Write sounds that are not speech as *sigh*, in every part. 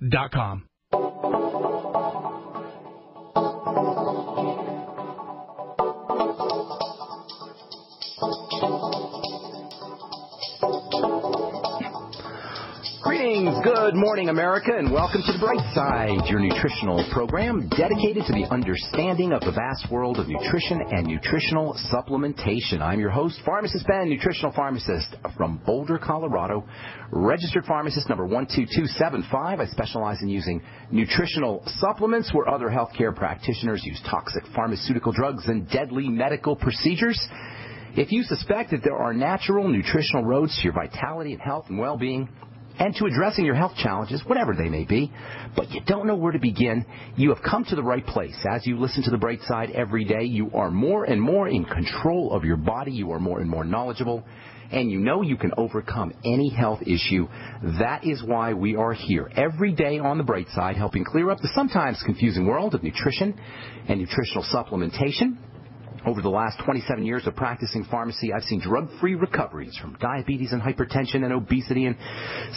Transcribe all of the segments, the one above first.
BrightSideBen.com. Greetings, good morning, America, and welcome to the Bright Side, your nutritional program dedicated to the understanding of the vast world of nutrition and nutritional supplementation. I'm your host, Pharmacist Ben, nutritional pharmacist from Boulder, Colorado, registered pharmacist number 12275. I specialize in using nutritional supplements where other healthcare practitioners use toxic pharmaceutical drugs and deadly medical procedures. If you suspect that there are natural nutritional roads to your vitality and health and well-being, and to addressing your health challenges, whatever they may be, but you don't know where to begin, you have come to the right place. As you listen to the bright side every day, you are more and more in control of your body, you are more and more knowledgeable, and you know you can overcome any health issue. That is why we are here every day on the bright side, helping clear up the sometimes confusing world of nutrition and nutritional supplementation. Over the last 27 years of practicing pharmacy, I've seen drug-free recoveries from diabetes and hypertension and obesity and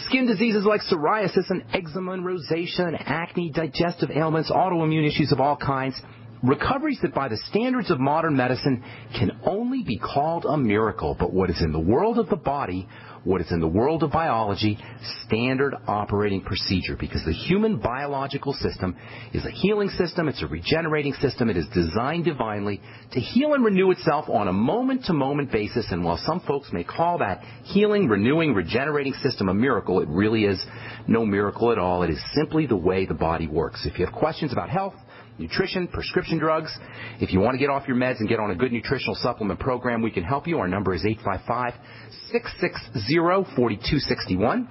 skin diseases like psoriasis and eczema and rosacea and acne, digestive ailments, autoimmune issues of all kinds. Recoveries that by the standards of modern medicine can only be called a miracle, but what is in the world of the body what is in the world of biology standard operating procedure because the human biological system is a healing system, it's a regenerating system, it is designed divinely to heal and renew itself on a moment to moment basis. And while some folks may call that healing, renewing, regenerating system a miracle, it really is no miracle at all. It is simply the way the body works. If you have questions about health, nutrition, prescription drugs. If you want to get off your meds and get on a good nutritional supplement program, we can help you. Our number is 855 660 4261.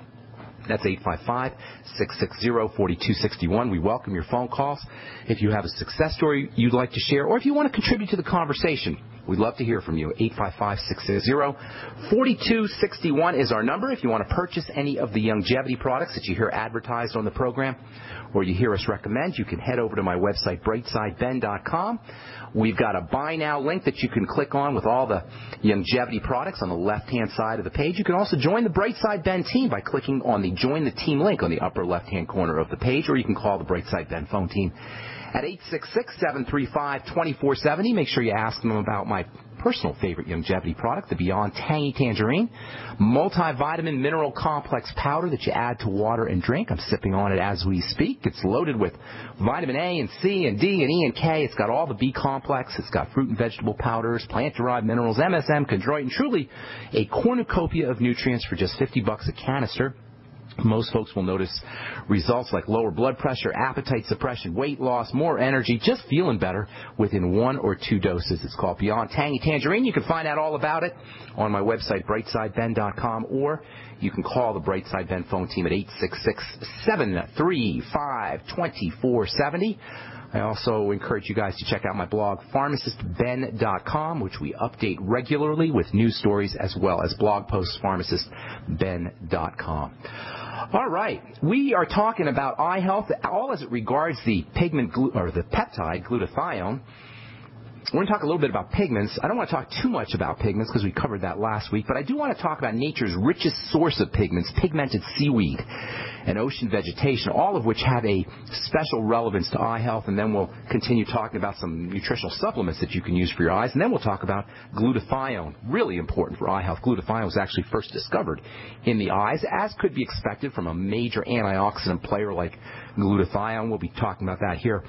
That's 855-660-4261. We welcome your phone calls. If you have a success story you'd like to share, or if you want to contribute to the conversation, we'd love to hear from you. 855-660-4261 is our number. If you want to purchase any of the Youngevity products that you hear advertised on the program, or you hear us recommend, you can head over to my website, brightsideben.com. We've got a buy now link that you can click on with all the Youngevity products on the left hand side of the page. You can also join the Brightside Ben team by clicking on the join the team link on the upper left hand corner of the page, or you can call the Brightside Ben phone team at 866-735-2470. Make sure you ask them about my personal favorite Youngevity product, the Beyond Tangy Tangerine, multivitamin mineral complex powder that you add to water and drink. I'm sipping on it as we speak. It's loaded with vitamin A and C and D and E and K. It's got all the B complex. It's got fruit and vegetable powders, plant-derived minerals, MSM, chondroitin, truly a cornucopia of nutrients for just 50 bucks a canister. Most folks will notice results like lower blood pressure, appetite suppression, weight loss, more energy, just feeling better within one or two doses. It's called Beyond Tangy Tangerine. You can find out all about it on my website, brightsideben.com, or you can call the Brightside Ben phone team at 866-735-2470. I also encourage you guys to check out my blog, pharmacistben.com, which we update regularly with news stories as well as blog posts, pharmacistben.com. All right, we are talking about eye health, all as it regards the pigment or the peptide glutathione. We're going to talk a little bit about pigments. I don't want to talk too much about pigments because we covered that last week, but I do want to talk about nature's richest source of pigments, pigmented seaweed and ocean vegetation, all of which have a special relevance to eye health. And then we'll continue talking about some nutritional supplements that you can use for your eyes. And then we'll talk about glutathione, really important for eye health. Glutathione was actually first discovered in the eyes, as could be expected from a major antioxidant player like glutathione. We'll be talking about that here.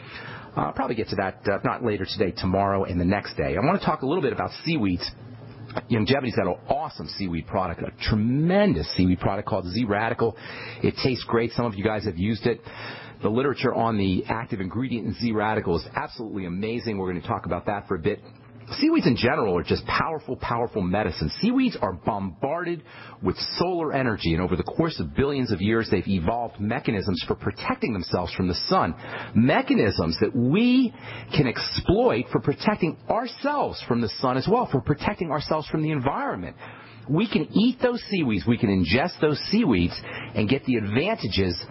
Uh, I'll probably get to that, uh, not later today, tomorrow, and the next day. I want to talk a little bit about seaweeds Youngevity's got an awesome seaweed product, a tremendous seaweed product called Z Radical. It tastes great. Some of you guys have used it. The literature on the active ingredient in Z Radical is absolutely amazing. We're going to talk about that for a bit. Seaweeds in general are just powerful, powerful medicine. Seaweeds are bombarded with solar energy, and over the course of billions of years, they've evolved mechanisms for protecting themselves from the sun. Mechanisms that we can exploit for protecting ourselves from the sun as well, for protecting ourselves from the environment. We can eat those seaweeds, we can ingest those seaweeds, and get the advantages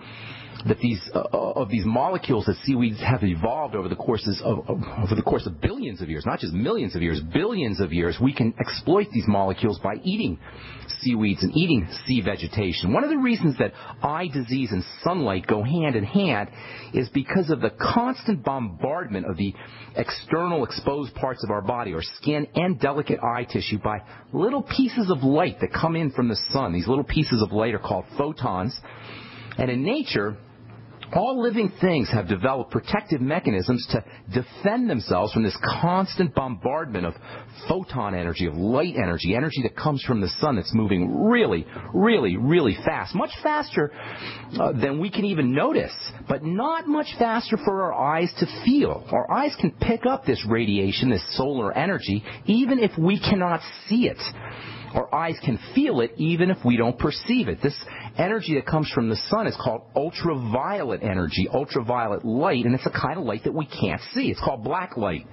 that these uh, of these molecules that seaweeds have evolved over the courses of, over the course of billions of years, not just millions of years, billions of years, we can exploit these molecules by eating seaweeds and eating sea vegetation. One of the reasons that eye disease and sunlight go hand in hand is because of the constant bombardment of the external exposed parts of our body, our skin and delicate eye tissue by little pieces of light that come in from the sun. These little pieces of light are called photons. And in nature, all living things have developed protective mechanisms to defend themselves from this constant bombardment of photon energy, of light energy, energy that comes from the sun that's moving really, really, really fast. Much faster uh, than we can even notice, but not much faster for our eyes to feel. Our eyes can pick up this radiation, this solar energy, even if we cannot see it. Our eyes can feel it even if we don't perceive it. This energy that comes from the sun is called ultraviolet energy, ultraviolet light, and it's a kind of light that we can't see. It's called black light.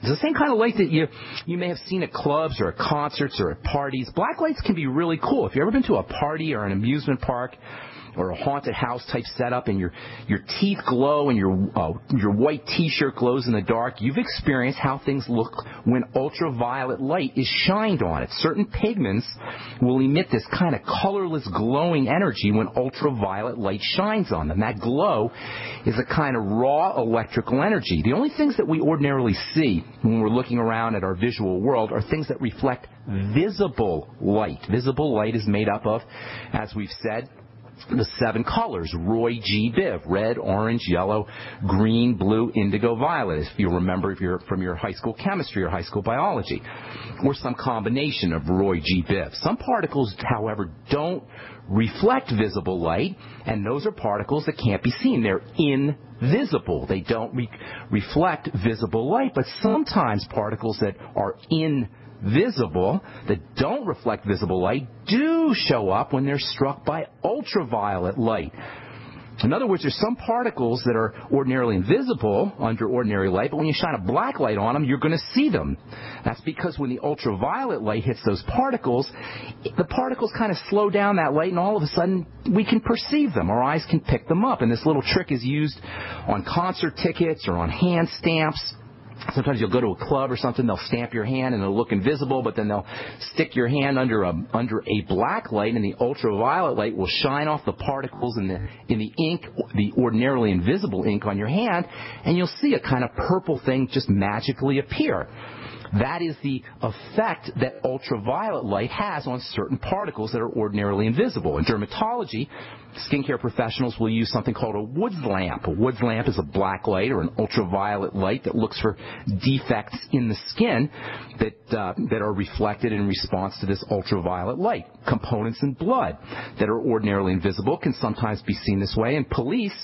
It's the same kind of light that you you may have seen at clubs or at concerts or at parties. Black lights can be really cool. If you've ever been to a party or an amusement park, or a haunted house type setup and your your teeth glow and your uh, your white t-shirt glows in the dark, you've experienced how things look when ultraviolet light is shined on it. Certain pigments will emit this kind of colorless glowing energy when ultraviolet light shines on them. That glow is a kind of raw electrical energy. The only things that we ordinarily see when we're looking around at our visual world are things that reflect visible light. Visible light is made up of, as we've said, the seven colors, Roy G. Biv, red, orange, yellow, green, blue, indigo, violet, if you remember if you're from your high school chemistry or high school biology, or some combination of Roy G. Biv. Some particles, however, don't reflect visible light, and those are particles that can't be seen. They're invisible. They don't re- reflect visible light, but sometimes particles that are invisible, that don't reflect visible light, do show up when they're struck by ultraviolet light. In other words, there's some particles that are ordinarily invisible under ordinary light, but when you shine a black light on them, you're going to see them. That's because when the ultraviolet light hits those particles, the particles kind of slow down that light, and all of a sudden we can perceive them. Our eyes can pick them up. And this little trick is used on concert tickets or on hand stamps. Sometimes you'll go to a club or something, they'll stamp your hand and it'll look invisible, but then they'll stick your hand under a under a black light and the ultraviolet light will shine off the particles in the in the ink, the ordinarily invisible ink on your hand, and you'll see a kind of purple thing just magically appear. That is the effect that ultraviolet light has on certain particles that are ordinarily invisible. In dermatology, skincare professionals will use something called a Woods lamp. A Woods lamp is a black light or an ultraviolet light that looks for defects in the skin that uh, that are reflected in response to this ultraviolet light. Components in blood that are ordinarily invisible can sometimes be seen this way, and police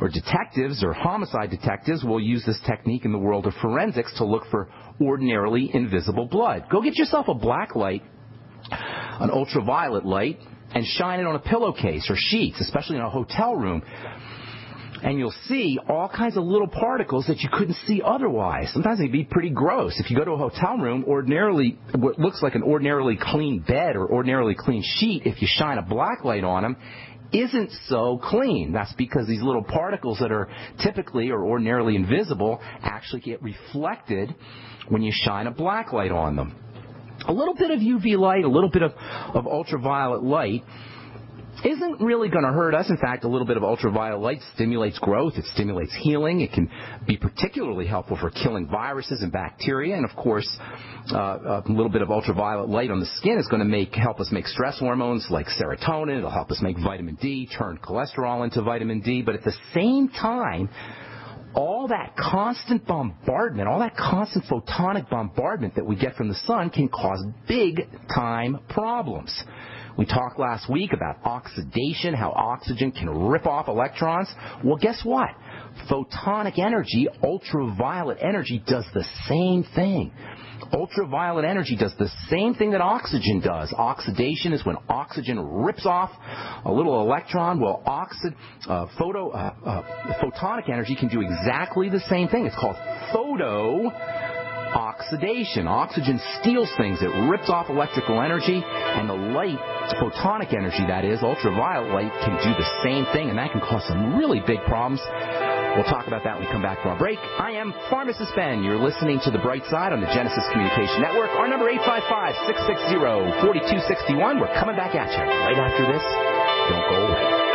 or detectives or homicide detectives will use this technique in the world of forensics to look for ordinarily invisible blood. Go get yourself a black light, an ultraviolet light, and shine it on a pillowcase or sheets, especially in a hotel room. And you'll see all kinds of little particles that you couldn't see otherwise. Sometimes they'd be pretty gross. If you go to a hotel room, ordinarily, what looks like an ordinarily clean bed or ordinarily clean sheet, if you shine a black light on them, isn't so clean. That's because these little particles that are typically or ordinarily invisible actually get reflected when you shine a black light on them. A little bit of UV light, a little bit of, of ultraviolet light isn't really going to hurt us. In fact, a little bit of ultraviolet light stimulates growth. It stimulates healing. It can be particularly helpful for killing viruses and bacteria. And of course, uh, a little bit of ultraviolet light on the skin is going to make help us make stress hormones like serotonin. It'll help us make vitamin D, turn cholesterol into vitamin D. But at the same time, all that constant bombardment, all that constant photonic bombardment that we get from the sun can cause big time problems. We talked last week about oxidation, how oxygen can rip off electrons. Well, guess what? Photonic energy, ultraviolet energy, does the same thing. Ultraviolet energy does the same thing that oxygen does. Oxidation is when oxygen rips off a little electron. Well, oxid, uh, photo, uh, uh, photonic energy can do exactly the same thing. It's called photo oxidation. Oxygen steals things. It rips off electrical energy, and the light, photonic energy that is, ultraviolet light, can do the same thing, and that can cause some really big problems. We'll talk about that when we come back from our break. I am Pharmacist Ben. You're listening to The Bright Side on the Genesis Communication Network. Our number 855-660-4261. We're coming back at you right after this. Don't go away.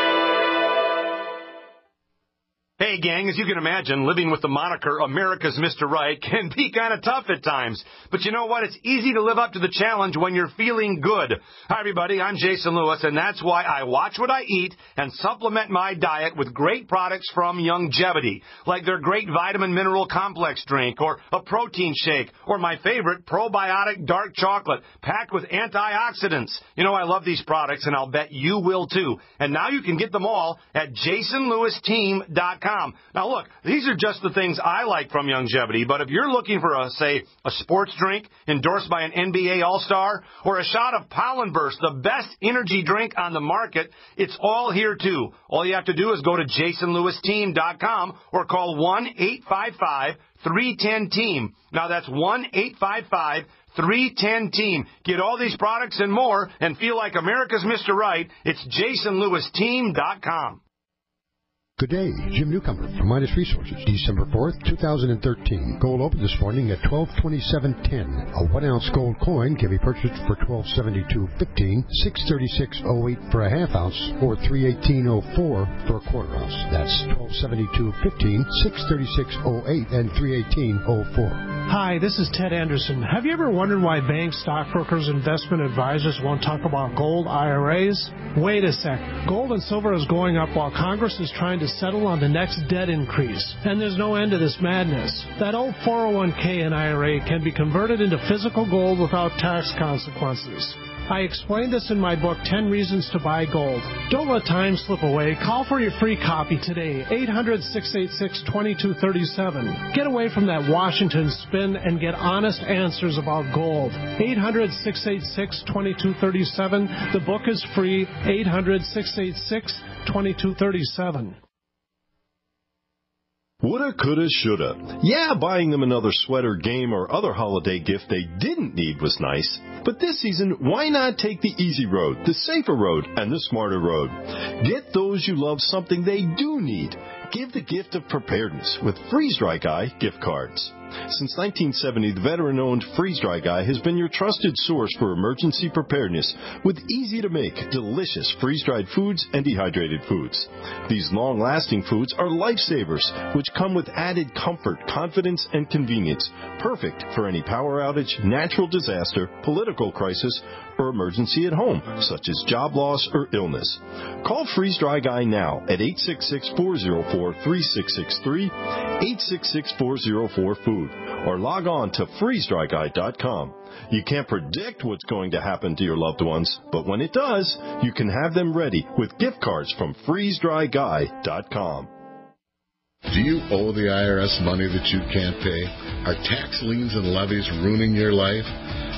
Hey, gang, as you can imagine, living with the moniker America's Mr. Right *laughs* can be kind of tough at times. But you know what? It's easy to live up to the challenge when you're feeling good. Hi, everybody. I'm Jason Lewis, and that's why I watch what I eat and supplement my diet with great products from Youngevity, like their great vitamin mineral complex drink, or a protein shake, or my favorite, probiotic dark chocolate, packed with antioxidants. You know, I love these products, and I'll bet you will too. And now you can get them all at jasonlewisteam.com. Now, look, these are just the things I like from Youngevity, but if you're looking for a, say, a sports drink endorsed by an NBA All-Star, or a shot of Pollen Burst, the best energy drink on the market, it's all here too. All you have to do is go to jasonlewisteam.com or call 1-855-310-TEAM. Now that's 1-855 310 team. Get all these products and more and feel like America's Mr. Right. It's jasonlewisteam.com. Good day, Jim Newcomer from Midas Resources, December 4th, 2013. Gold opened this morning at 1227.10. A one ounce gold coin can be purchased for 1272.15, 636.08 for a half ounce, or 318.04 for a quarter ounce. That's 1272.15, 636.08, and 318.04. Hi, this is Ted Anderson. Have you ever wondered why banks, stockbrokers, investment advisors won't talk about gold IRAs? Wait a sec. Gold and silver is going up while Congress is trying to settle on the next debt increase. And there's no end to this madness. That old 401k and IRA can be converted into physical gold without tax consequences. I explained this in my book, 10 Reasons to Buy Gold. Don't let time slip away. Call for your free copy today, 800 686 2237. Get away from that Washington spin and get honest answers about gold. 800 686 2237. The book is free, 800 686 2237. Woulda, coulda, shoulda. Yeah, buying them another sweater, game, or other holiday gift they didn't need was nice. But this season, why not take the easy road, the safer road, and the smarter road? Get those you love something they do need. Give the gift of preparedness with Freeze Dry Guy gift cards. Since 1970, the veteran owned Freeze Dry Guy has been your trusted source for emergency preparedness with easy to make, delicious freeze dried foods and dehydrated foods. These long lasting foods are lifesavers, which come with added comfort, confidence, and convenience, perfect for any power outage, natural disaster, political crisis, or emergency at home, such as job loss or illness. Call Freeze Dry Guy now at 866 404 3663, 866 404 Food, or log on to freezedryguy.com. You can't predict what's going to happen to your loved ones, but when it does, you can have them ready with gift cards from freezedryguy.com. Do you owe the IRS money that you can't pay? Are tax liens and levies ruining your life?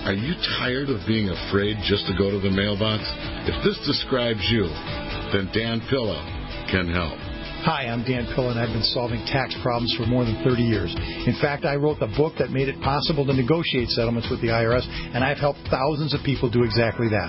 Are you tired of being afraid just to go to the mailbox? If this describes you, then Dan Pilla can help. Hi, I'm Dan Pilla, and I've been solving tax problems for more than 30 years. In fact, I wrote the book that made it possible to negotiate settlements with the IRS, and I've helped thousands of people do exactly that.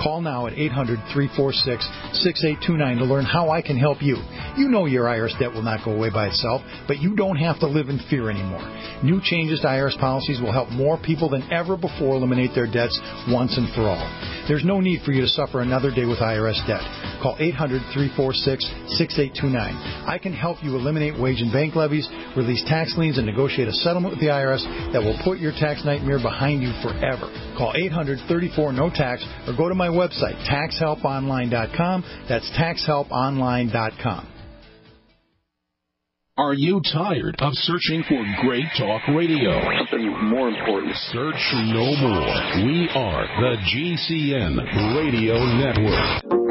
Call now at 800 346 6829 to learn how I can help you. You know your IRS debt will not go away by itself, but you don't have to live in fear anymore. New changes to IRS policies will help more people than ever before eliminate their debts once and for all. There's no need for you to suffer another day with IRS debt. Call 800 346 6829. I can help you eliminate wage and bank levies, release tax liens, and negotiate a settlement with the IRS that will put your tax nightmare behind you forever. Call 800 34 no tax or go to my website, taxhelponline.com. That's taxhelponline.com. Are you tired of searching for great talk radio? Something more important. Search no more. We are the GCN Radio Network.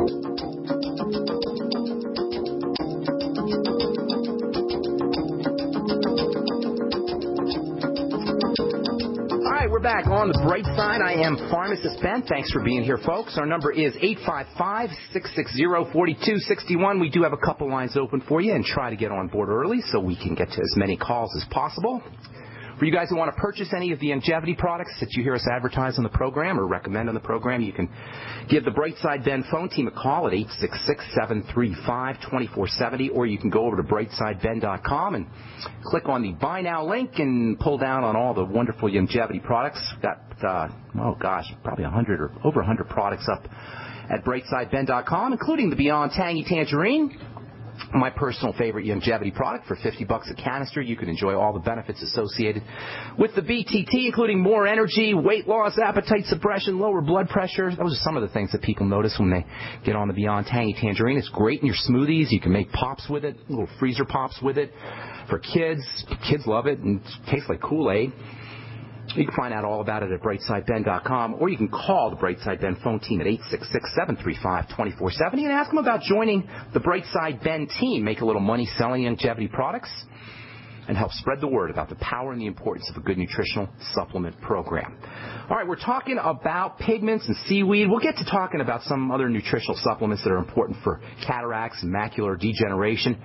Back on the bright side. I am Pharmacist Ben. Thanks for being here, folks. Our number is 855-660-4261. We do have a couple lines open for you and try to get on board early so we can get to as many calls as possible. For you guys who want to purchase any of the Youngevity products that you hear us advertise on the program or recommend on the program, you can give the Brightside Ben phone team a call at 866-735-2470, or you can go over to brightsideben.com and click on the Buy Now link and pull down on all the wonderful Youngevity products. Got, uh, oh gosh, probably 100 or over 100 products up at brightsideben.com, including the Beyond Tangy Tangerine, my personal favorite Youngevity product for 50 bucks a canister. You can enjoy all the benefits associated with the BTT, including more energy, weight loss, appetite suppression, lower blood pressure. Those are some of the things that people notice when they get on the Beyond Tangy Tangerine. It's great in your smoothies. You can make pops with it, little freezer pops with it for kids. Kids love it and it tastes like Kool-Aid. You can find out all about it at brightsideben.com, or you can call the Brightside Ben phone team at 866-735-2470 and ask them about joining the Brightside Ben team. Make a little money selling Youngevity products and help spread the word about the power and the importance of a good nutritional supplement program. All right, we're talking about pigments and seaweed. We'll get to talking about some other nutritional supplements that are important for cataracts and macular degeneration.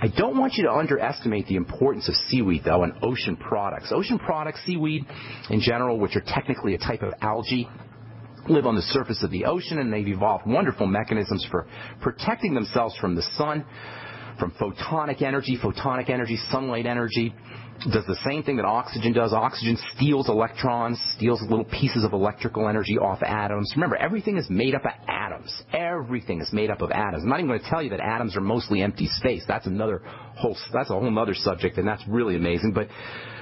I don't want you to underestimate the importance of seaweed, though, and ocean products. Ocean products, seaweed in general, which are technically a type of algae, live on the surface of the ocean, and they've evolved wonderful mechanisms for protecting themselves from the sun, from photonic energy, photonic energy, sunlight energy, does the same thing that oxygen does. Oxygen steals electrons, steals little pieces of electrical energy off atoms. Remember, everything is made up of atoms. Everything is made up of atoms. I'm not even going to tell you that atoms are mostly empty space. That's another whole, that's a whole other subject, and that's really amazing. But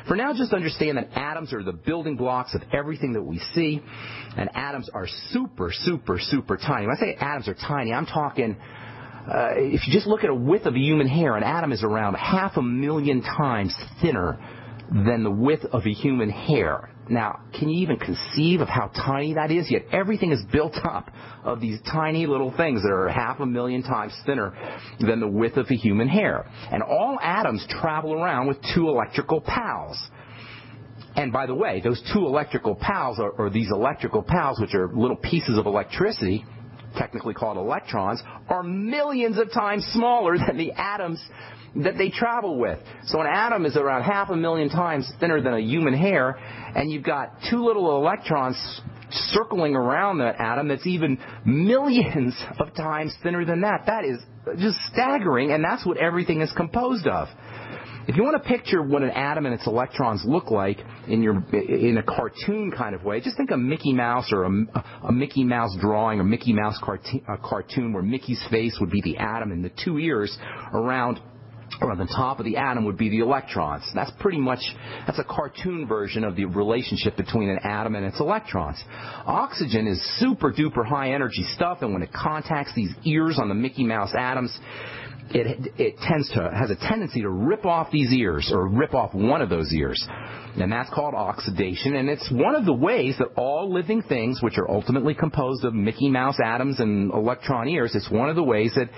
for now, just understand that atoms are the building blocks of everything that we see, and atoms are super, super, super tiny. When I say atoms are tiny, I'm talking uh, if you just look at a width of a human hair, an atom is around half a million times thinner than the width of a human hair. Now, can you even conceive of how tiny that is? Yet everything is built up of these tiny little things that are half a million times thinner than the width of a human hair. And all atoms travel around with two electrical pals. And by the way, those two electrical pals, or, or these electrical pals, which are little pieces of electricity, technically called electrons, are millions of times smaller than the atoms that they travel with. So an atom is around half a million times thinner than a human hair, and you've got two little electrons circling around that atom that's even millions of times thinner than that. That is just staggering, and that's what everything is composed of. If you want to picture what an atom and its electrons look like in your in a cartoon kind of way, just think of Mickey Mouse or a, a Mickey Mouse drawing or Mickey Mouse cartoon, uh, cartoon where Mickey's face would be the atom and the two ears around or on the top of the atom would be the electrons. That's pretty much that's a cartoon version of the relationship between an atom and its electrons. Oxygen is super duper high energy stuff, and when it contacts these ears on the Mickey Mouse atoms, it, it tends to has a tendency to rip off these ears or rip off one of those ears. And that's called oxidation. And it's one of the ways that all living things, which are ultimately composed of Mickey Mouse atoms and electron ears, it's one of the ways that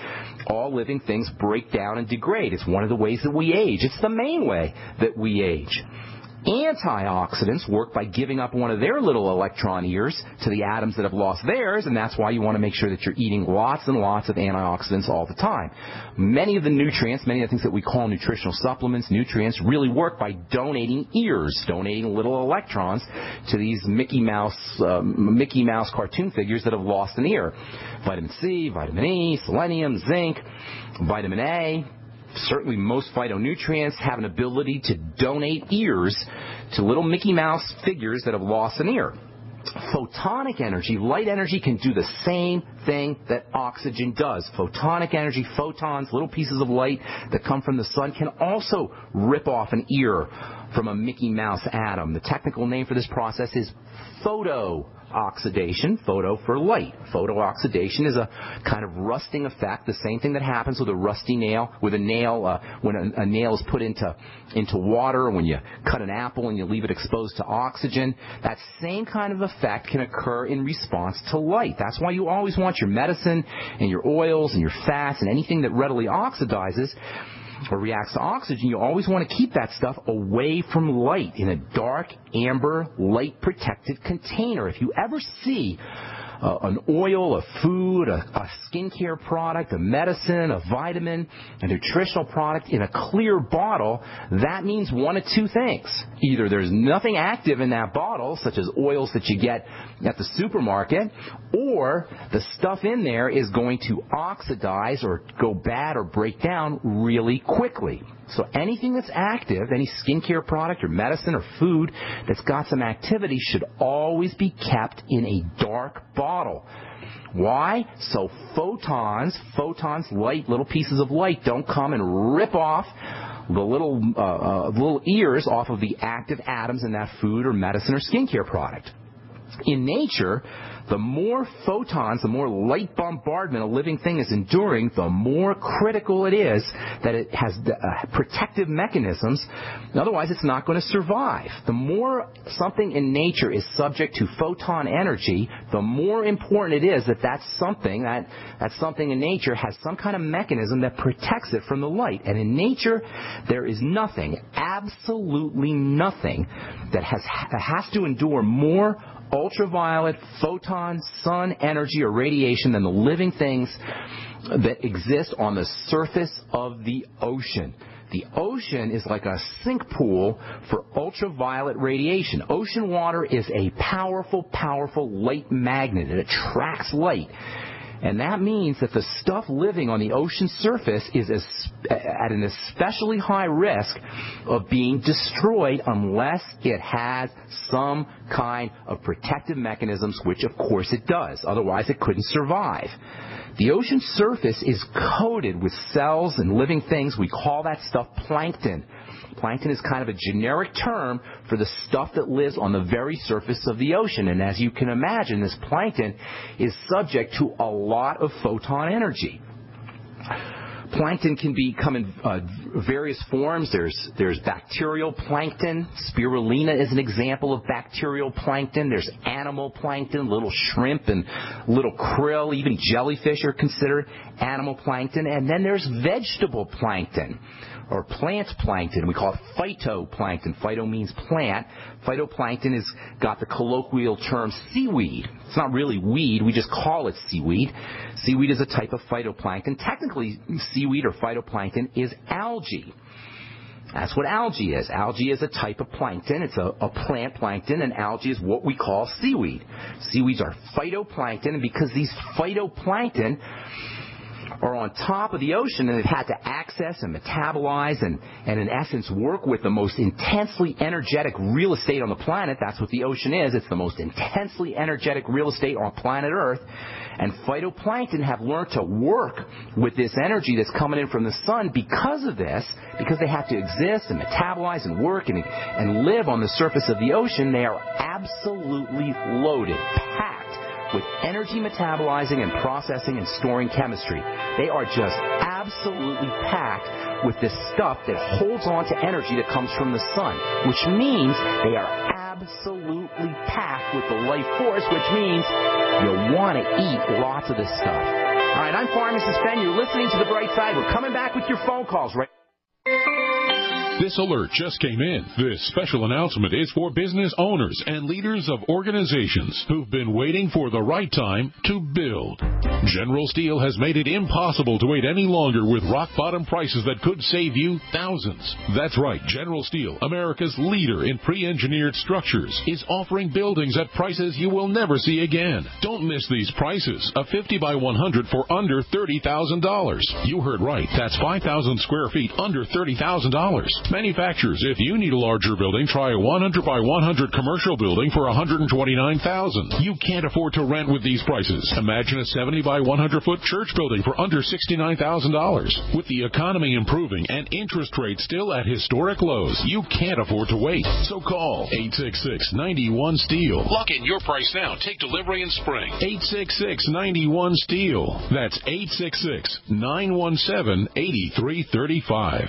all living things break down and degrade. It's one of the ways that we age. It's the main way that we age. Antioxidants work by giving up one of their little electron ears to the atoms that have lost theirs, and that's why you want to make sure that you're eating lots and lots of antioxidants all the time. Many of the nutrients, many of the things that we call nutritional supplements, nutrients, really work by donating ears, donating little electrons to these Mickey Mouse, um, Mickey Mouse cartoon figures that have lost an ear. Vitamin C, vitamin E, selenium, zinc, vitamin A, certainly most phytonutrients have an ability to donate ears to little Mickey Mouse figures that have lost an ear. Photonic energy, light energy, can do the same thing that oxygen does. Photonic energy, photons, little pieces of light that come from the sun, can also rip off an ear from a Mickey Mouse atom. The technical name for this process is photo oxidation, photo for light. Photooxidation is a kind of rusting effect, the same thing that happens with a rusty nail, with a nail, uh, when a, a nail is put into, into water, when you cut an apple and you leave it exposed to oxygen. That same kind of effect can occur in response to light. That's why you always want your medicine and your oils and your fats and anything that readily oxidizes or reacts to oxygen, you always want to keep that stuff away from light in a dark, amber, light protected container. If you ever see an oil, a food, a, a skincare product, a medicine, a vitamin, a nutritional product in a clear bottle, that means one of two things. Either there's nothing active in that bottle, such as oils that you get at the supermarket, or the stuff in there is going to oxidize or go bad or break down really quickly. So anything that's active, any skincare product or medicine or food that's got some activity should always be kept in a dark bottle. Why? So photons, photons, light, little pieces of light don't come and rip off the little uh, uh, little ears off of the active atoms in that food or medicine or skincare product. In nature, the more photons, the more light bombardment a living thing is enduring, the more critical it is that it has uh, protective mechanisms. Otherwise, it's not going to survive. The more something in nature is subject to photon energy, the more important it is that that something, that, that something in nature has some kind of mechanism that protects it from the light. And in nature, there is nothing, absolutely nothing, that has, that has to endure more ultraviolet, photon, sun energy, or radiation than the living things that exist on the surface of the ocean. The ocean is like a sink pool for ultraviolet radiation. Ocean water is a powerful, powerful light magnet. It attracts light. And that means that the stuff living on the ocean surface is at an especially high risk of being destroyed unless it has some kind of protective mechanisms, which of course it does. Otherwise it couldn't survive. The ocean surface is coated with cells and living things. We call that stuff plankton. Plankton is kind of a generic term for the stuff that lives on the very surface of the ocean. And as you can imagine, this plankton is subject to a lot of photon energy. Plankton can come in uh, various forms. There's there's bacterial plankton. Spirulina is an example of bacterial plankton. There's animal plankton, little shrimp and little krill, even jellyfish are considered animal plankton. And then there's vegetable plankton or plant plankton. We call it phytoplankton. Phyto means plant. Phytoplankton has got the colloquial term seaweed. It's not really weed, we just call it seaweed. Seaweed is a type of phytoplankton. Technically, seaweed or phytoplankton is algae. That's what algae is. Algae is a type of plankton. It's a, a, plant plankton, and algae is what we call seaweed. Seaweeds are phytoplankton, and because these phytoplankton are on top of the ocean and they've had to access and metabolize and, and in essence work with the most intensely energetic real estate on the planet. That's what the ocean is. It's the most intensely energetic real estate on planet Earth. And phytoplankton have learned to work with this energy that's coming in from the sun because of this, because they have to exist and metabolize and work and, and live on the surface of the ocean. They are absolutely loaded, packed with energy metabolizing and processing and storing chemistry. They are just absolutely packed with this stuff that holds on to energy that comes from the sun, which means they are absolutely packed with the life force, which means you'll want to eat lots of this stuff. All right, I'm Pharmacist Ben. You're listening to The Bright Side. We're coming back with your phone calls right this alert just came in. This special announcement is for business owners and leaders of organizations who've been waiting for the right time to build. General Steel has made it impossible to wait any longer with rock bottom prices that could save you thousands. That's right, General Steel, America's leader in pre-engineered structures, is offering buildings at prices you will never see again. Don't miss these prices. A 50 by 100 for under $30,000. You heard right. That's 5,000 square feet under $30,000. Manufacturers, if you need a larger building, try a 100 by 100 commercial building for 129,000. You can't afford to rent with these prices. Imagine a 70 by 100 foot church building for under $69,000. With the economy improving and interest rates still at historic lows, you can't afford to wait. So call 866-91 Steel. Lock in your price now. Take delivery in spring. 866-91 Steel. That's 866-917-8335.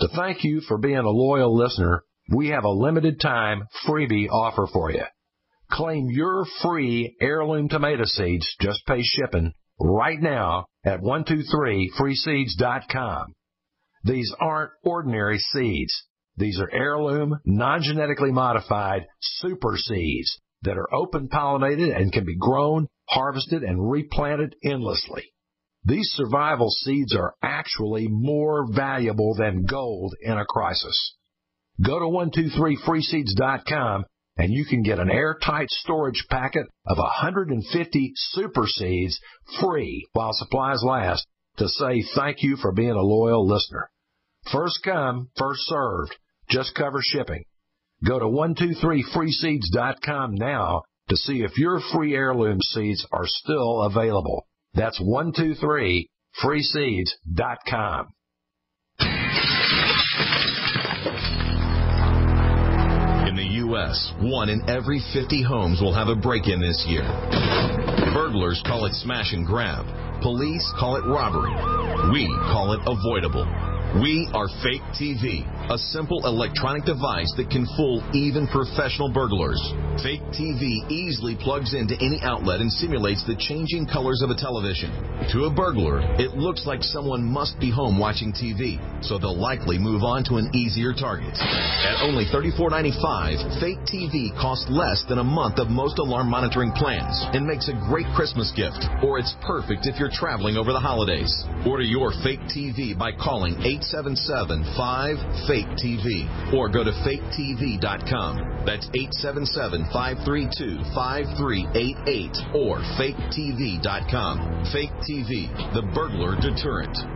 To thank you for being a loyal listener, we have a limited time freebie offer for you. Claim your free heirloom tomato seeds, just pay shipping, right now at 123freeseeds.com. These aren't ordinary seeds. These are heirloom, non-genetically modified super seeds that are open pollinated and can be grown, harvested, and replanted endlessly. These survival seeds are actually more valuable than gold in a crisis. Go to 123freeseeds.com and you can get an airtight storage packet of 150 super seeds free while supplies last to say thank you for being a loyal listener. First come, first served. Just cover shipping. Go to 123freeseeds.com now to see if your free heirloom seeds are still available. That's 123freeseeds.com. In the U.S., one in every 50 homes will have a break-in this year. Burglars call it smash and grab. Police call it robbery. We call it avoidable. We are Fake TV, a simple electronic device that can fool even professional burglars. Fake TV easily plugs into any outlet and simulates the changing colors of a television. To a burglar, it looks like someone must be home watching TV, so they'll likely move on to an easier target. At only $34.95, Fake TV costs less than a month of most alarm monitoring plans and makes a great Christmas gift, or it's perfect if you're traveling over the holidays. Order your Fake TV by calling 877 5 Fake TV or go to faketv.com. That's 877 532 5388 or faketv.com. Fake TV, the burglar deterrent.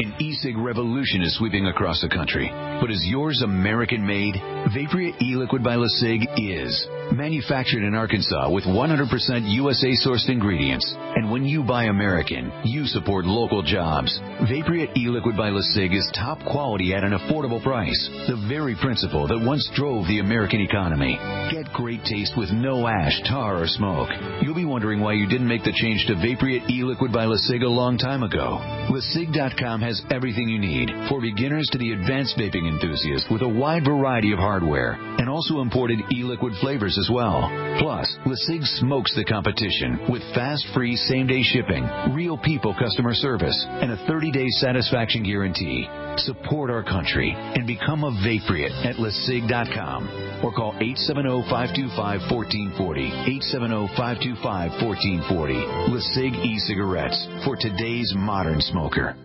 An e-cig revolution is sweeping across the country. But is yours American made? Vapria e-liquid by LeSig is. Manufactured in Arkansas with 100% USA sourced ingredients. And when you buy American, you support local jobs. Vapria e-liquid by LaSig is top quality at an affordable price. The very principle that once drove the American economy. Get great taste with no ash, tar, or smoke. You'll be wondering why you didn't make the change to Vapria e-liquid by LaSig a long time ago. LaSig.com has everything you need, for beginners to the advanced vaping enthusiast with a wide variety of hardware, and also imported e-liquid flavors as well. Plus, LeSig smokes the competition with fast, free, same-day shipping, real people customer service, and a 30-day satisfaction guarantee. Support our country and become a Vapriot at LeSig.com or call 870-525-1440. 870-525-1440. LeSig e-cigarettes for today's modern smoker.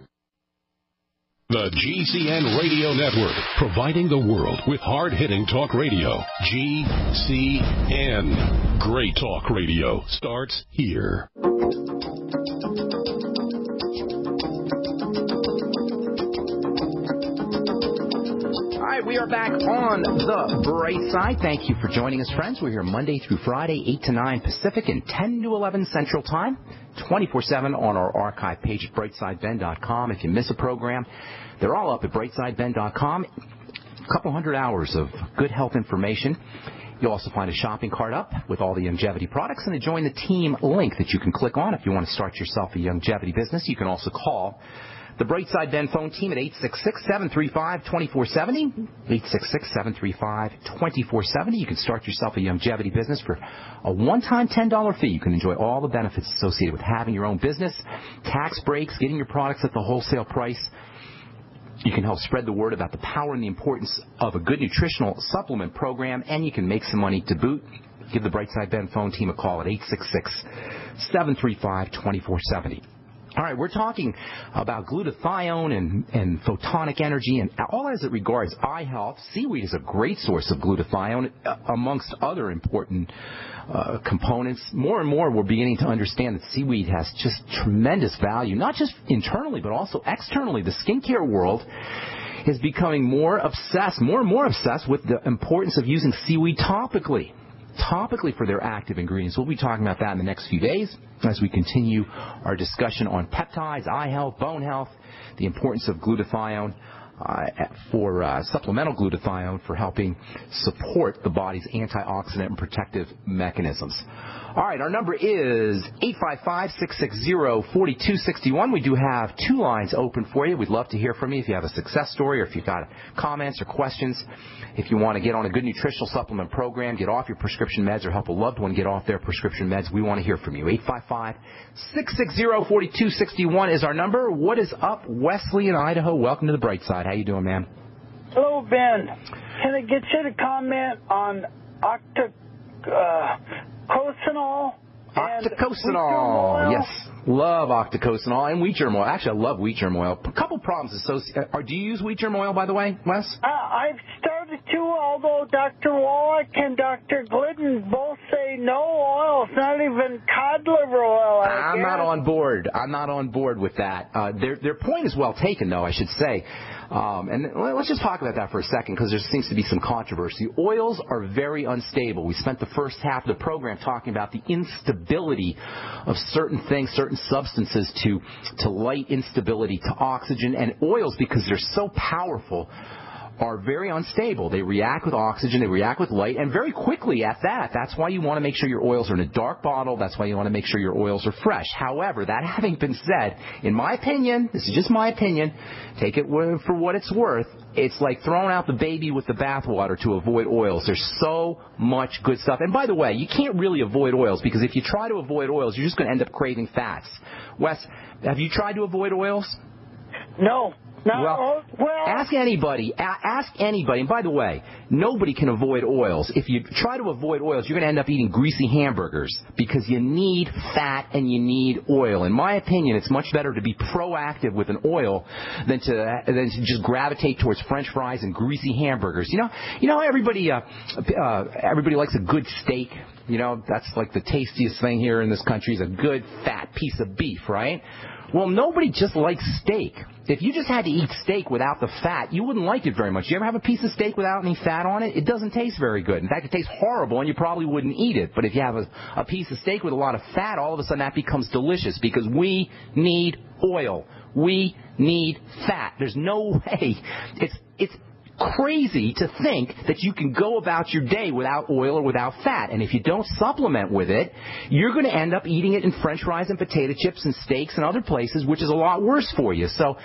The GCN Radio Network, providing the world with hard hitting talk radio. GCN. Great talk radio starts here. Right, we are back on the bright side. Thank you for joining us, friends. We're here Monday through Friday, 8 to 9 Pacific and 10 to 11 Central Time, 24-7 on our archive page at brightsideben.com. If you miss a program, they're all up at brightsideben.com. A couple hundred hours of good health information. You'll also find a shopping cart up with all the Youngevity products and a join the team link that you can click on if you want to start yourself a Youngevity business. You can also call the Brightside Ben phone team at 866-735-2470. 866-735-2470. You can start yourself a Youngevity business for a one-time $10 fee. You can enjoy all the benefits associated with having your own business, tax breaks, getting your products at the wholesale price. You can help spread the word about the power and the importance of a good nutritional supplement program, and you can make some money to boot. Give the Brightside Ben phone team a call at 866 735 2470. All right, we're talking about glutathione and, and photonic energy and all as it regards eye health. Seaweed is a great source of glutathione, uh, amongst other important uh, components. More and more, we're beginning to understand that seaweed has just tremendous value, not just internally, but also externally. The skincare world is becoming more obsessed, more and more obsessed with the importance of using seaweed topically topically for their active ingredients. We'll be talking about that in the next few days as we continue our discussion on peptides, eye health, bone health, the importance of glutathione. Uh, for uh, supplemental glutathione for helping support the body's antioxidant and protective mechanisms. All right, our number is 855-660-4261. We do have two lines open for you. We'd love to hear from you if you have a success story or if you've got comments or questions. If you want to get on a good nutritional supplement program, get off your prescription meds, or help a loved one get off their prescription meds, we want to hear from you. 855-660-4261 is our number. What is up, Wesley in Idaho? Welcome to the bright side. How you doing, man? Hello, Ben. Can I get you to comment on octa, uh, Octacosanol. Octacosanol, yes. Love octacosanol and wheat germ oil. Actually, I love wheat germ oil. A couple problems associated. Uh, do you use wheat germ oil, by the way, Wes? Uh, I've started to, although Dr. Wallach and Dr. Glidden both say no oil. It's not even cod liver oil. I am not on board. I'm not on board with that. Uh, their their point is well taken, though. I should say. Um, and let's just talk about that for a second because there seems to be some controversy. Oils are very unstable. We spent the first half of the program talking about the instability of certain things, certain substances to, to light instability, to oxygen, and oils because they're so powerful are very unstable. They react with oxygen, they react with light, and very quickly at that. That's why you want to make sure your oils are in a dark bottle. That's why you want to make sure your oils are fresh. However, that having been said, in my opinion, this is just my opinion, take it for what it's worth. It's like throwing out the baby with the bathwater to avoid oils. There's so much good stuff. And by the way, you can't really avoid oils because if you try to avoid oils, you're just going to end up craving fats. Wes, have you tried to avoid oils? No. No, well, well, ask anybody. ask anybody. And by the way, nobody can avoid oils. If you try to avoid oils, you're going to end up eating greasy hamburgers because you need fat and you need oil. In my opinion, it's much better to be proactive with an oil than to than to just gravitate towards French fries and greasy hamburgers. You know, you know everybody uh, uh, everybody likes a good steak. You know, that's like the tastiest thing here in this country is a good fat piece of beef, right? Well, nobody just likes steak. If you just had to eat steak without the fat, you wouldn't like it very much. You ever have a piece of steak without any fat on it? It doesn't taste very good. In fact, it tastes horrible and you probably wouldn't eat it. But if you have a, a piece of steak with a lot of fat, all of a sudden that becomes delicious because we need oil. We need fat. There's no *laughs* way. It's, it's crazy to think that you can go about your day without oil or without fat. And if you don't supplement with it, you're going to end up eating it in french fries and potato chips and steaks and other places, which is a lot worse for you. So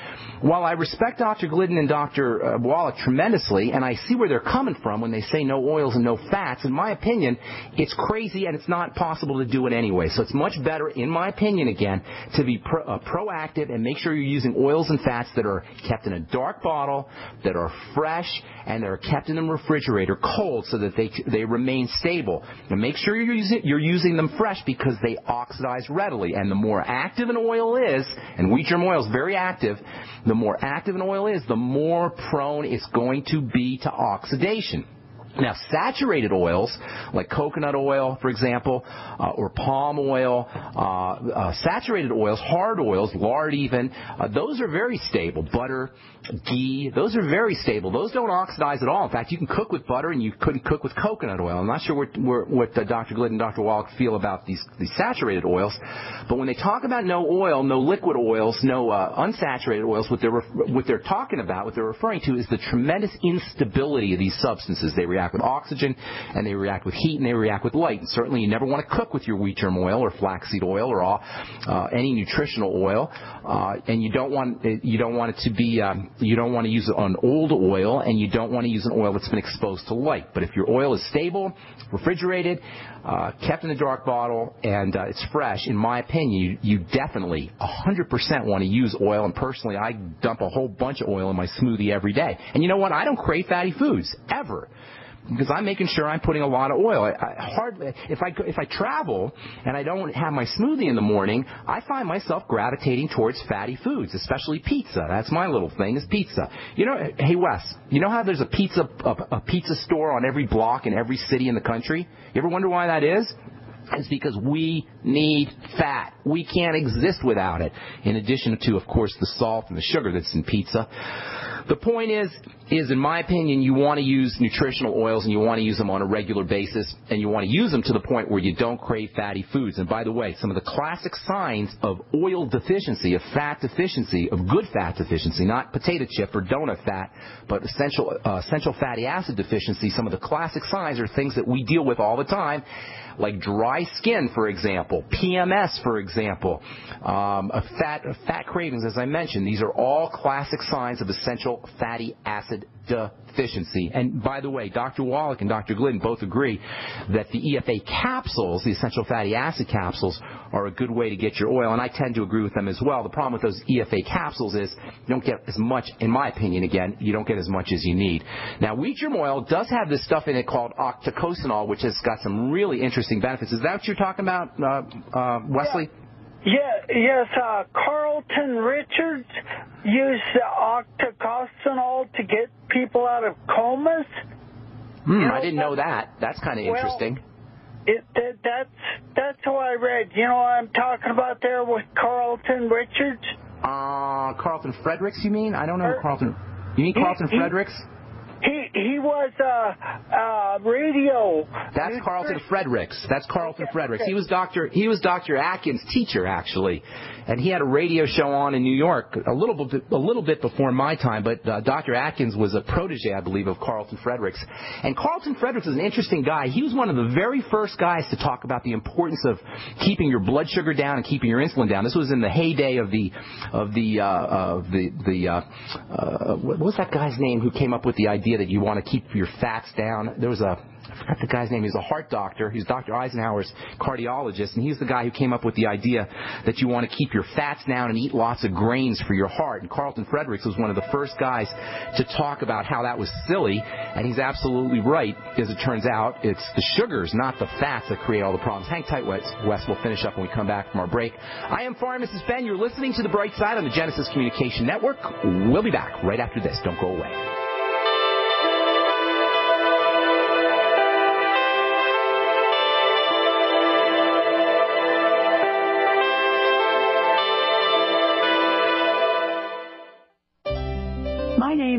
while I respect Dr. Glidden and Dr. Uh, Wallach tremendously, and I see where they're coming from when they say no oils and no fats, in my opinion, it's crazy and it's not possible to do it anyway. So it's much better, in my opinion again, to be pro- uh, proactive and make sure you're using oils and fats that are kept in a dark bottle, that are fresh, fresh and they're kept in the refrigerator cold so that they they remain stable. And make sure you're using you're using them fresh because they oxidize readily. And the more active an oil is, and wheat germ oil is very active, the more active an oil is, the more prone it's going to be to oxidation. Now, saturated oils, like coconut oil, for example, uh, or palm oil, uh, uh, saturated oils, hard oils, lard even, uh, those are very stable. Butter, ghee, those are very stable. Those don't oxidize at all. In fact, you can cook with butter and you couldn't cook with coconut oil. I'm not sure what, what uh, Dr. Glidden and Dr. Wallach feel about these, these saturated oils, but when they talk about no oil, no liquid oils, no uh, unsaturated oils, what they're, what they're talking about, what they're referring to is the tremendous instability of these substances. They react with oxygen and they react with heat and they react with light. And certainly you never want to cook with your wheat germ oil or flaxseed oil or uh, any nutritional oil, uh, and you don't want you don't want it to be um, you don't want to use an old oil, and you don't want to use an oil that's been exposed to light. But if your oil is stable, refrigerated, uh, kept in a dark bottle, and uh, it's fresh, in my opinion, you, you definitely 100% want to use oil. And personally, I dump a whole bunch of oil in my smoothie every day. And you know what? I don't crave fatty foods ever. Because I'm making sure I'm putting a lot of oil. I, I hardly if I if I travel and I don't have my smoothie in the morning, I find myself gravitating towards fatty foods, especially pizza. That's my little thing is pizza. You know, hey Wes, you know how there's a pizza a, a pizza store on every block in every city in the country? You ever wonder why that is? It's because we need fat. We can't exist without it. In addition to, of course, the salt and the sugar that's in pizza. The point is, is in my opinion, you want to use nutritional oils and you want to use them on a regular basis and you want to use them to the point where you don't crave fatty foods. And by the way, some of the classic signs of oil deficiency, of fat deficiency, of good fat deficiency, not potato chip or donut fat, but essential, uh, essential fatty acid deficiency, some of the classic signs are things that we deal with all the time like dry skin, for example, PMS, for example, um, fat, fat cravings, as I mentioned. These are all classic signs of essential fatty acid deficiency. And by the way, Dr. Wallach and Dr. Glidden both agree that the EFA capsules, the essential fatty acid capsules, are a good way to get your oil, and I tend to agree with them as well. The problem with those EFA capsules is you don't get as much, in my opinion, again, you don't get as much as you need. Now, wheat germ oil does have this stuff in it called octacosanol, which has got some really interesting benefits. Is that what you're talking about, uh, uh, Wesley? Yeah. Yeah, yes, uh, Carlton Richards used octacosanol to get people out of comas. Hmm, you know, I didn't know that. That's kind of well, interesting. It, that, that's that's what I read. You know what I'm talking about there with Carlton Richards? Uh, Carlton Fredericks, you mean? I don't know er, Carlton. You mean Carlton he, Fredericks? He he he was uh, uh, radio. That's Carlton Fredericks. That's Carlton okay, Fredericks. Okay. He was Doctor he was Doctor Atkins' teacher actually, and he had a radio show on in New York a little bit a little bit before my time. But uh, Doctor Atkins was a protege, I believe, of Carlton Fredericks. And Carlton Fredericks is an interesting guy. He was one of the very first guys to talk about the importance of keeping your blood sugar down and keeping your insulin down. This was in the heyday of the of the uh, of the the uh, uh, what was that guy's name who came up with the idea that you want to keep your fats down? There was a I forgot the guy's name. He's a heart doctor. He's Dr. Eisenhower's cardiologist, and he's the guy who came up with the idea that you want to keep your fats down and eat lots of grains for your heart. And Carlton Fredericks was one of the first guys to talk about how that was silly, and he's absolutely right. As it turns out, it's the sugars, not the fats, that create all the problems. Hang tight, Wes. Wes. We'll finish up when we come back from our break. I am Pharmacist Ben. You're listening to The Bright Side on the Genesis Communication Network. We'll be back right after this. Don't go away.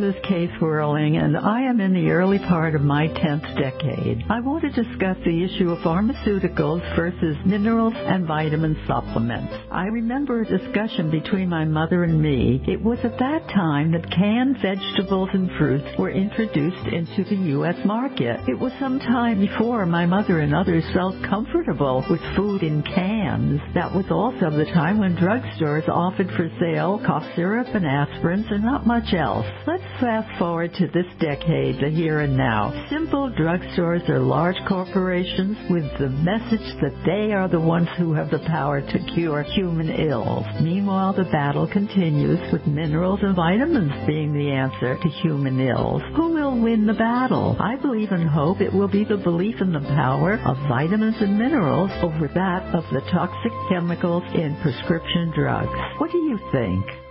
Is Kay Swirling, and I am in the early part of my 10th decade. I want to discuss the issue of pharmaceuticals versus minerals and vitamin supplements. I remember a discussion between my mother and me. It was at that time that canned vegetables and fruits were introduced into the U.S. market. It was some time before my mother and others felt comfortable with food in cans. That was also the time when drugstores offered for sale cough syrup and aspirins and not much else. Let's fast forward to this decade, the here and now. Simple drugstores are large corporations with the message that they are the ones who have the power to cure human ills. Meanwhile, the battle continues with minerals and vitamins being the answer to human ills. Who will win the battle? I believe and hope it will be the belief in the power of vitamins and minerals over that of the toxic chemicals in prescription drugs. What do you think?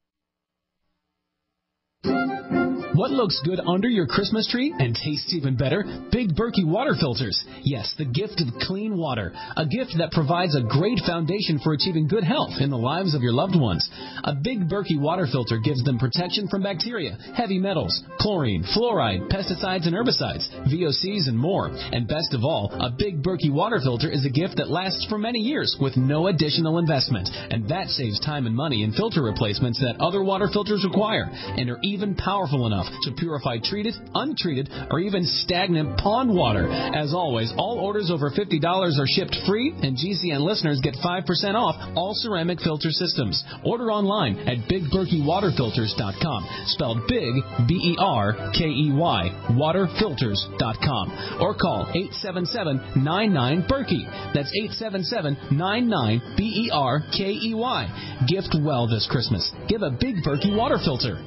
What looks good under your Christmas tree and tastes even better? Big Berkey water filters. Yes, the gift of clean water. A gift that provides a great foundation for achieving good health in the lives of your loved ones. A Big Berkey water filter gives them protection from bacteria, heavy metals, chlorine, fluoride, pesticides and herbicides, VOCs and more. And best of all, a Big Berkey water filter is a gift that lasts for many years with no additional investment. And that saves time and money in filter replacements that other water filters require and are even powerful enough to purify treated, untreated, or even stagnant pond water. As always, all orders over $50 are shipped free, and GCN listeners get 5% off all ceramic filter systems. Order online at BigBerkeyWaterFilters.com, spelled Big, B-E-R-K-E-Y, waterfilters.com, or call 877-99-BERKEY. That's 877-99-B-E-R-K-E-Y. Gift well this Christmas. Give a Big Berkey water filter.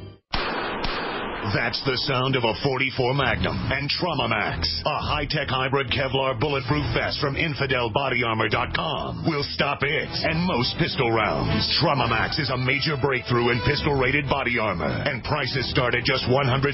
That's the sound of a 44 Magnum and Trauma Max, a high-tech hybrid Kevlar bulletproof vest from InfidelBodyArmor.com. Will stop it and most pistol rounds. Trauma Max is a major breakthrough in pistol-rated body armor, and prices start at just $170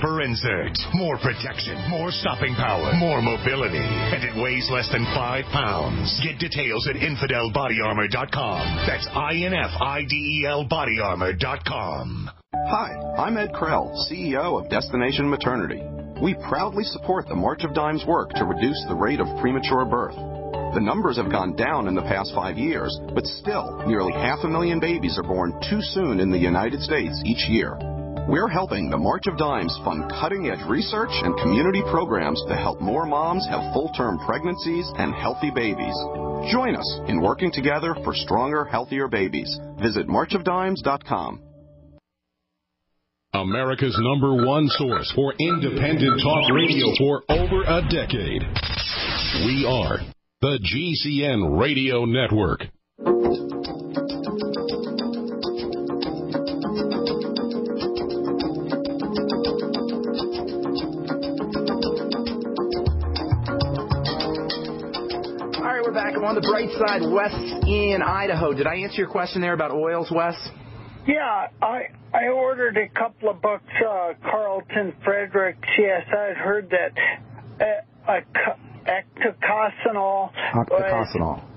per insert. More protection, more stopping power, more mobility, and it weighs less than five pounds. Get details at InfidelBodyArmor.com. That's I-N-F-I-D-E-L BodyArmor.com. Hi, I'm Ed Krell, CEO of Destination Maternity. We proudly support the March of Dimes work to reduce the rate of premature birth. The numbers have gone down in the past five years, but still, nearly half a million babies are born too soon in the United States each year. We're helping the March of Dimes fund cutting edge research and community programs to help more moms have full term pregnancies and healthy babies. Join us in working together for stronger, healthier babies. Visit marchofdimes.com. America's number one source for independent talk radio for over a decade. We are the GCN Radio Network. All right, we're back. I'm on the bright side. Wes in Idaho. Did I answer your question there about oils, Wes? Yeah, I I ordered a couple of books, uh, Carlton Fredericks. Yes, I'd heard that uh, uh, Octacosanol.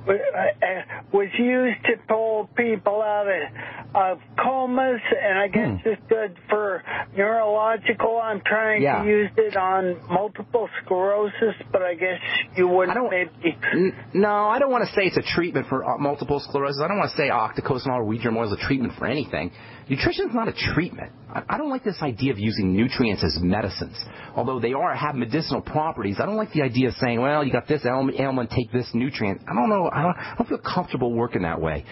was, uh, was used to pull people out of, of comas, and I guess Hmm. it's good for neurological. I'm trying Yeah. to use it on multiple sclerosis, but I guess you wouldn't maybe. N- No, I don't want to say it's a treatment for uh, multiple sclerosis. I don't want to say octacosanol or germ oil is a treatment for anything. Nutrition is not a treatment. I, don't like this idea of using nutrients as medicines. Although they are have medicinal properties, I don't like the idea of saying, well, you got this ailment, ailment take this nutrient. I don't know. I don't, I don't feel comfortable working that way.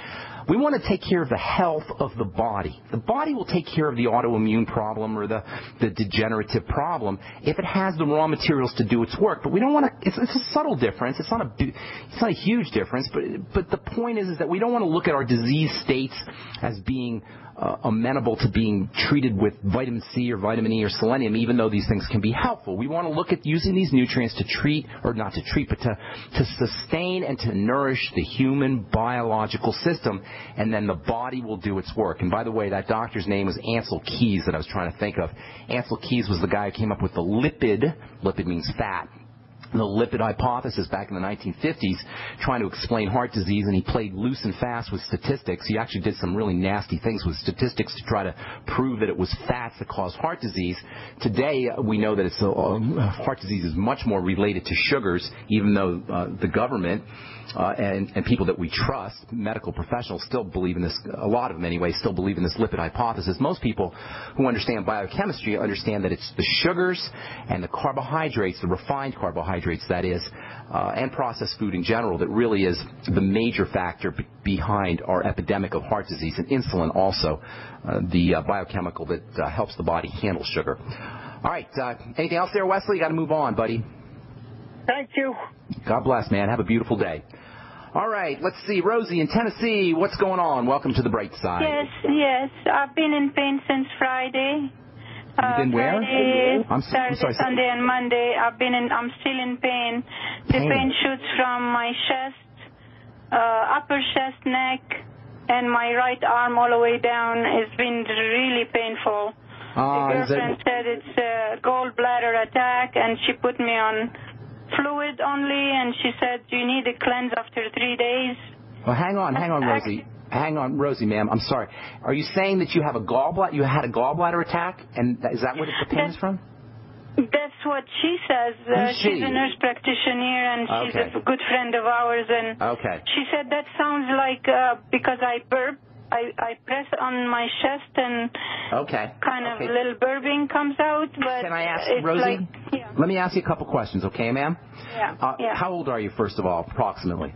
We want to take care of the health of the body. The body will take care of the autoimmune problem or the, the degenerative problem if it has the raw materials to do its work. But we don't want to. It's, it's a subtle difference. It's not a it's not a huge difference. But but the point is is that we don't want to look at our disease states as being uh, amenable to being treated with vitamin C or vitamin E or selenium, even though these things can be helpful. We want to look at using these nutrients to treat, or not to treat, but to, to sustain and to nourish the human biological system, and then the body will do its work. And by the way, that doctor's name was Ancel Keys that I was trying to think of. Ancel Keys was the guy who came up with the lipid, lipid means fat, the lipid hypothesis back in the 1950s, trying to explain heart disease, and he played loose and fast with statistics. He actually did some really nasty things with statistics to try to prove that it was fats that caused heart disease. Today, we know that it's uh, heart disease is much more related to sugars, even though uh, the government uh, and, and people that we trust, medical professionals, still believe in this. A lot of them, anyway, still believe in this lipid hypothesis. Most people who understand biochemistry understand that it's the sugars and the carbohydrates, the refined carbohydrates, that is, uh, and processed food in general, that really is the major factor b- behind our epidemic of heart disease, and insulin also, uh, the uh, biochemical that uh, helps the body handle sugar. All right, uh, anything else there, Wesley? You Got to move on, buddy. Thank you. God bless, man. Have a beautiful day. All right, let's see. Rosie in Tennessee, what's going on? Welcome to the bright side. Yes, yes. I've been in pain since Friday. Uh, been where? Friday, I'm s- I'm Saturday, sorry, Sunday, and Monday. I've been in. I'm still in pain. The Pain. pain shoots from my chest, uh, upper chest, neck, and my right arm all the way down. It's been really painful. Uh, the girl girlfriend said it's a gallbladder attack, and she put me on fluid only, and she said you need a cleanse after three days. Well, hang on, hang on, Rosie. Hang on, Rosie, ma'am. I'm sorry. Are you saying that you have a gallbladder? You had a gallbladder attack, and that, is that where the pain is from? That's what she says. Uh, she? she's a nurse practitioner, and she's Okay. a good friend of ours. And Okay. she said that sounds like uh, because I burp, I, I press on my chest, and Okay. kind of Okay. little burping comes out. But Can I ask, Rosie? Like, yeah, Let me ask you a couple questions, okay, ma'am? yeah, Uh, yeah. How old are you, first of all, approximately?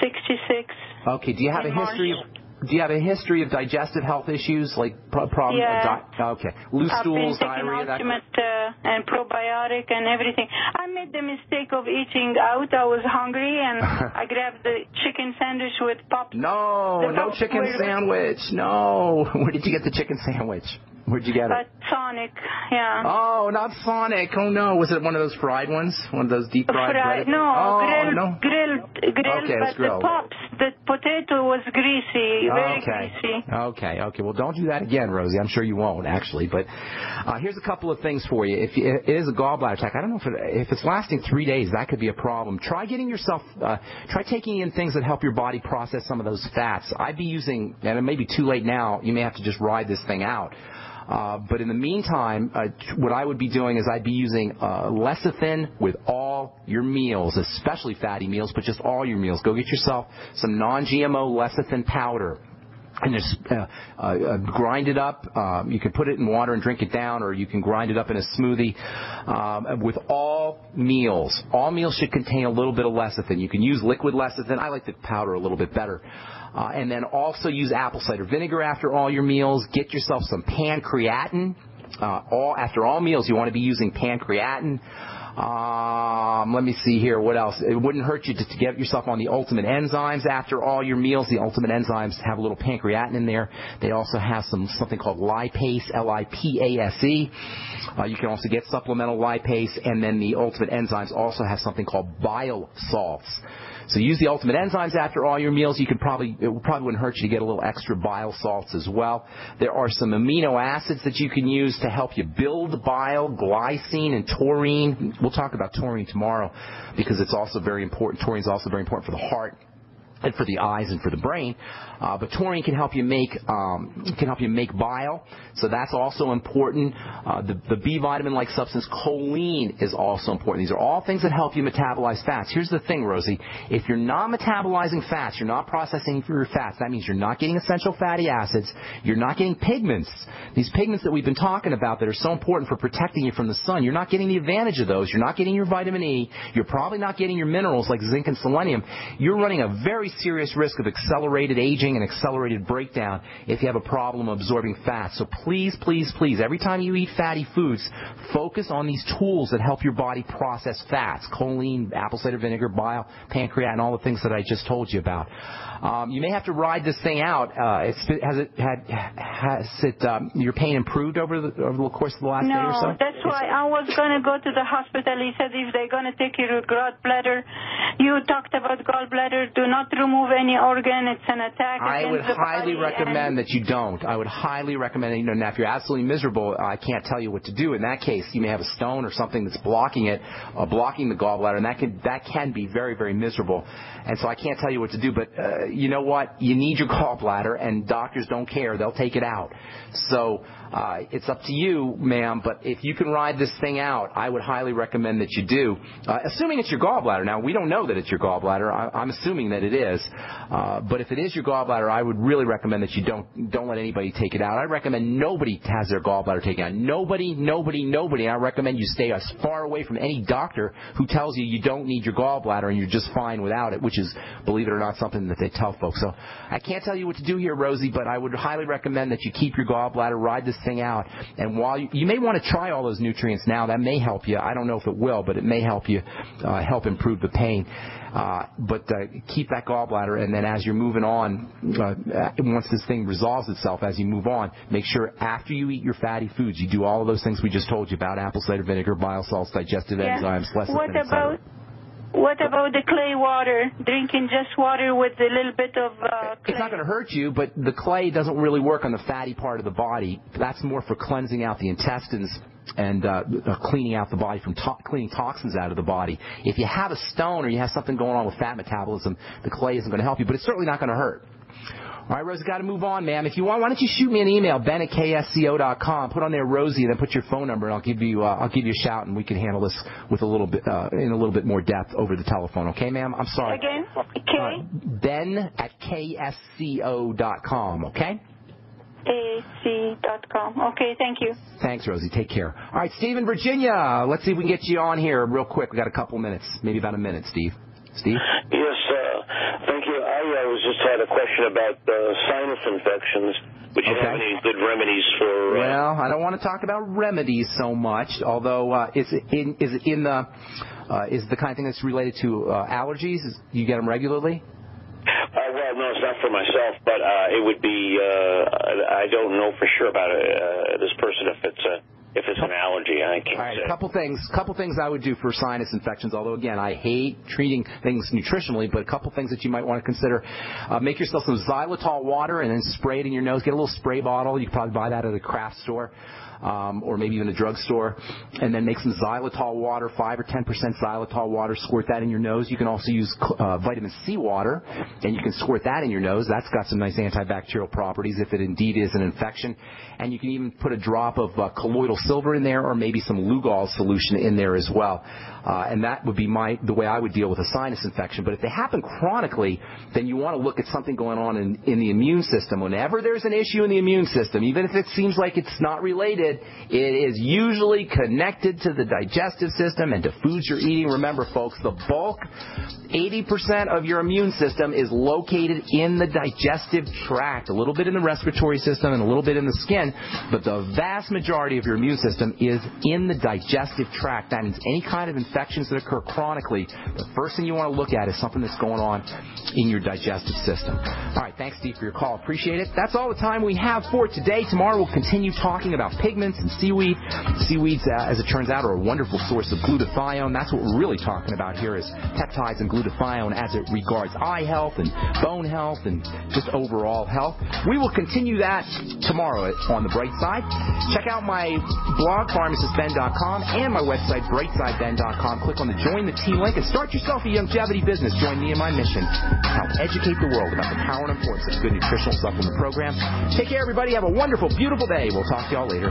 66. Okay. Do you have a In March. history of do you have a history of digestive health issues like pro- problem? Yeah. di- okay. Loose I've stools, been taking diarrhea. That. ultimate uh, and probiotic and everything. I made the mistake of eating out. I was hungry and *laughs* I grabbed the chicken sandwich with pop. No, no chicken sandwich. No. *laughs* Where did you get the chicken sandwich? Where'd you get it? At Sonic, yeah. Oh, not Sonic. Oh no, was it one of those fried ones? One of those deep fried Fried, bread? no, oh, grilled, no. grilled, grilled, Okay, but grilled. the pops, the potato was greasy, very okay. greasy. Okay, okay. Well, don't do that again, Rosie. I'm sure you won't, actually. But uh, here's a couple of things for you. If you, it is a gallbladder attack, I don't know if, it, if it's lasting three days, that could be a problem. Try getting yourself, uh, try taking in things that help your body process some of those fats. I'd be using, and it may be too late now. You may have to just ride this thing out. Uh, but in the meantime, uh, what I would be doing is I'd be using uh, lecithin with all your meals, especially fatty meals, but just all your meals. Go get yourself some non-GMO lecithin powder and just uh, uh, uh, grind it up. Um, you can put it in water and drink it down, or you can grind it up in a smoothie. Um, with all meals, all meals should contain a little bit of lecithin. You can use liquid lecithin. I like the powder a little bit better. Uh, and then also use apple cider vinegar after all your meals. Get yourself some pancreatin. Uh, all after all meals, you want to be using pancreatin. Um, let me see here. What else? It wouldn't hurt you to, to get yourself on the ultimate enzymes after all your meals. The ultimate enzymes have a little pancreatin in there. They also have some something called lipase, L-I-P-A-S-E. Uh, you can also get supplemental lipase, and then the ultimate enzymes also have something called bile salts. So use the ultimate enzymes after all your meals. You could probably it probably wouldn't hurt you to get a little extra bile salts as well. There are some amino acids that you can use to help you build bile, glycine and taurine. We'll talk about taurine tomorrow because it's also very important. Taurine is also very important for the heart and for the eyes and for the brain. Uh, but taurine can help you make um, can help you make bile, so that's also important. Uh, the, the B vitamin-like substance choline is also important. These are all things that help you metabolize fats. Here's the thing, Rosie: if you're not metabolizing fats, you're not processing your fats. That means you're not getting essential fatty acids. You're not getting pigments. These pigments that we've been talking about that are so important for protecting you from the sun. You're not getting the advantage of those. You're not getting your vitamin E. You're probably not getting your minerals like zinc and selenium. You're running a very serious risk of accelerated aging and accelerated breakdown if you have a problem absorbing fat. So please, please, please, every time you eat fatty foods, focus on these tools that help your body process fats, choline, apple cider vinegar, bile, pancreas, and all the things that I just told you about. Um, you may have to ride this thing out. Uh, it's, has it had has it um, your pain improved over the over the course of the last day or so? No, that's why I was gonna go to the hospital. He said if they're gonna take your gallbladder, you talked about gallbladder. Do not remove any organ. It's an attack I would highly recommend that you don't. I would highly recommend. You know, now if you're absolutely miserable, I can't tell you what to do. In that case, you may have a stone or something that's blocking it, uh, blocking the gallbladder, and that can that can be very very miserable. And so I can't tell you what to do. But uh, you know what? You need your gallbladder, and doctors don't care. They'll take it out. So. Uh, it's up to you, ma'am, but if you can ride this thing out, I would highly recommend that you do. Uh, assuming it's your gallbladder. Now, we don't know that it's your gallbladder. I, I'm assuming that it is. Uh, but if it is your gallbladder, I would really recommend that you don't don't let anybody take it out. I recommend nobody has their gallbladder taken out. Nobody, nobody, nobody. I recommend you stay as far away from any doctor who tells you you don't need your gallbladder and you're just fine without it, which is, believe it or not, something that they tell folks. So I can't tell you what to do here, Rosie, but I would highly recommend that you keep your gallbladder, ride this thing out, and while you, you may want to try all those nutrients now, that may help you. I don't know if it will, but it may help you uh, help improve the pain. Uh, but uh, keep that gallbladder, and then as you're moving on, uh, once this thing resolves itself, as you move on, make sure after you eat your fatty foods, you do all of those things we just told you about: apple cider vinegar, bile salts, digestive Yeah. enzymes, lecithin, What about what about the clay water? Drinking just water with a little bit of uh, It's not going to hurt you, but the clay doesn't really work on the fatty part of the body. That's more for cleansing out the intestines and uh, uh, cleaning out the body from to- cleaning toxins out of the body. If you have a stone or you have something going on with fat metabolism, the clay isn't going to help you, but it's certainly not going to hurt. All right, Rosie, got to move on, ma'am. If you want, why don't you shoot me an email, ben at ksco.com. Put on there Rosie, and then put your phone number, and I'll give you uh, I'll give you a shout, and we can handle this with a little bit uh, in a little bit more depth over the telephone. Okay, ma'am? I'm sorry. Again, K Ben at ksco.com. Okay. A C dot com. Okay, thank you. Thanks, Rosie. Take care. All right, Steve in Virginia. Let's see if we can get you on here real quick. We got a couple minutes, maybe about a minute, Steve. Steve. Yes, uh, thank you. I uh, was just had a question about uh, sinus infections. Would you Okay. have any good remedies for? Uh, Well, I don't want to talk about remedies so much, although uh, is it in is it in the uh, is the kind of thing that's related to uh, allergies? Is, you get them regularly? Uh, well, no, it's not for myself, but uh, it would be. Uh, I don't know for sure about uh, this person if it's a if it's an allergy. I can't All right, say. a couple things. Couple things I would do for sinus infections. Although again, I hate treating things nutritionally, but a couple things that you might want to consider: uh, make yourself some xylitol water and then spray it in your nose. Get a little spray bottle. You can probably buy that at a craft store. Um, or maybe even a drugstore, and then make some xylitol water, five or ten percent xylitol water. Squirt that in your nose. You can also use uh, vitamin C water, and you can squirt that in your nose. That's got some nice antibacterial properties if it indeed is an infection. And you can even put a drop of uh, colloidal silver in there, or maybe some Lugol solution in there as well. Uh, and that would be my the way I would deal with a sinus infection. But if they happen chronically, then you want to look at something going on in, in the immune system. Whenever there's an issue in the immune system, even if it seems like it's not related, it is usually connected to the digestive system and to foods you're eating. Remember, folks, the bulk, 80% of your immune system is located in the digestive tract, a little bit in the respiratory system and a little bit in the skin, but the vast majority of your immune system is in the digestive tract. That means any kind of infections that occur chronically, the first thing you want to look at is something that's going on in your digestive system. All right, thanks, Steve, for your call. Appreciate it. That's all the time we have for today. Tomorrow we'll continue talking about pigments and seaweed. Seaweeds, uh, as it turns out, are a wonderful source of glutathione. That's what we're really talking about here is peptides and glutathione as it regards eye health and bone health and just overall health. We will continue that tomorrow on the bright side. Check out my blog, pharmacistben.com, and my website, brightsideben.com. Click on the Join the Team link and start yourself a Youngevity business. Join me in my mission to help educate the world about the power and importance of good nutritional supplement programs. Take care, everybody. Have a wonderful, beautiful day. We'll talk to y'all later.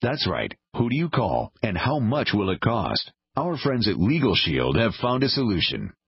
That's right. Who do you call, and how much will it cost? Our friends at Legal Shield have found a solution.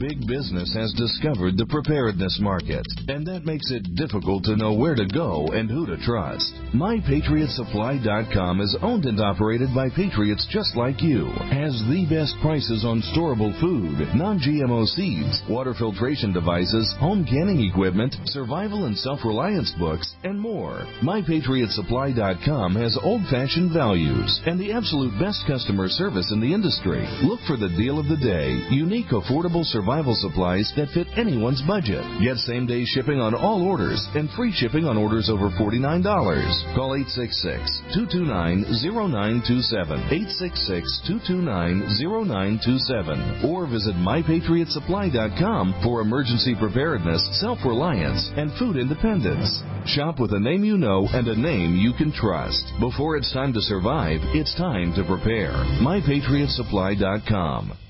Big business has discovered the preparedness market, and that makes it difficult to know where to go and who to trust. MyPatriotSupply.com is owned and operated by patriots just like you, has the best prices on storable food, non-GMO seeds, water filtration devices, home canning equipment, survival and self-reliance books, and more. MyPatriotSupply.com has old-fashioned values and the absolute best customer service in the industry. Look for the deal of the day, unique affordable survival supplies that fit anyone's budget. Get same day shipping on all orders and free shipping on orders over $49. Call 866-229-0927, 866-229-0927, or visit mypatriotsupply.com for emergency preparedness, self-reliance, and food independence. Shop with a name you know and a name you can trust. Before it's time to survive, it's time to prepare. mypatriotsupply.com.